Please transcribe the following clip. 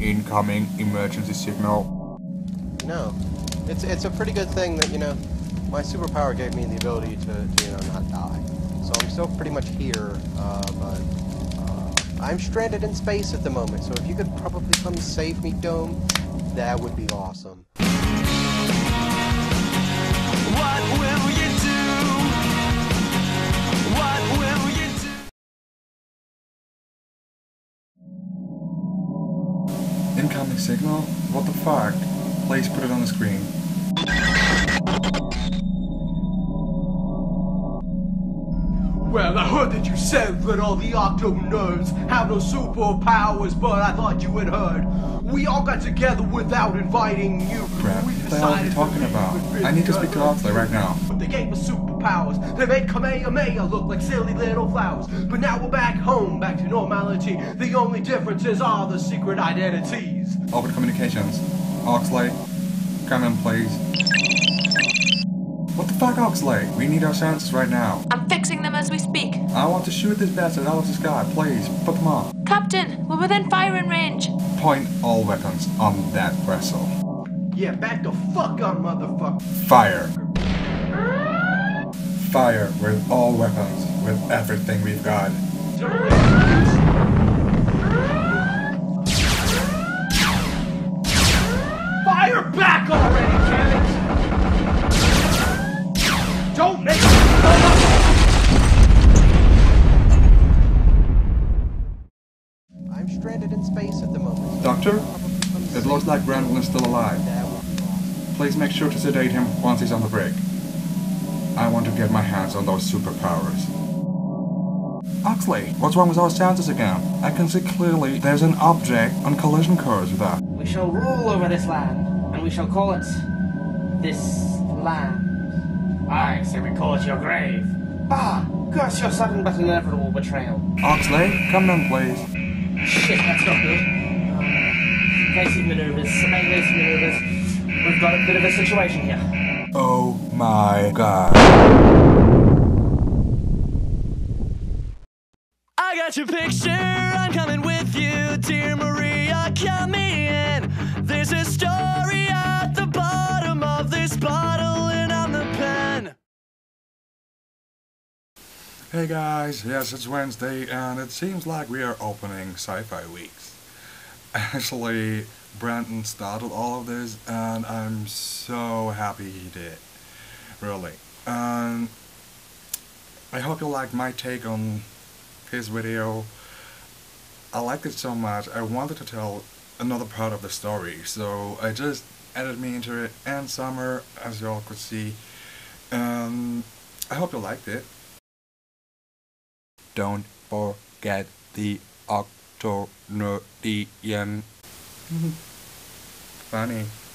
Incoming emergency signal. No. It's it's a pretty good thing that, you know, my superpower gave me the ability to, to you know, not die. So I'm still pretty much here, uh, but uh, I'm stranded in space at the moment, so if you could probably come save me, Dome, that would be awesome. What will you Incoming signal? What the fuck? Please put it on the screen. Well, I heard that you said that all the Octo nerds have no superpowers, but I thought you had heard. We all got together without inviting you. Crap, We what the hell are you talking about? I need to speak to Oxley. Right now. But they gave us superpowers. They made Kamehameha look like silly little flowers. But now we're back home, back to normality. The only differences are the secret identities. Open communications. Oxley, come in please. What the fuck, Oxley? We need our sensors right now. I'm fixing them as we speak. I want to shoot this bastard out of the sky, please. Put them on. Captain, we're within firing range. Point all weapons on that vessel. Yeah, back the fuck up, motherfucker. Fire. Fire with all weapons, with everything we've got. Come it save looks like me. Branden is still alive. That would be awesome. Please make sure to sedate him once he's on the break. I want to get my hands on those superpowers. Oxley, what's wrong with our sensors again? I can see clearly there's an object on collision course with us. We shall rule over this land, and we shall call it this land. I say we call it your grave. Ah, curse your sudden but inevitable betrayal. Oxley, come in please. Shit, that's not good. Evasive maneuvers, evasive maneuvers. We've got a bit of a situation here. Oh my god. I got your picture, I'm coming with you, dear Maria, come in. There's a story at the bottom of this bottle, and I'm the pen. Hey guys, yes it's Wednesday and it seems like we are opening Sci-Fi Weeks. Actually, Branden started all of this and I'm so happy he did. Really. Um, I hope you liked my take on his video. I liked it so much, I wanted to tell another part of the story, so I just added me into it and summer, as you all could see. Um, I hope you liked it. Don't forget the Octonerdian. Funny.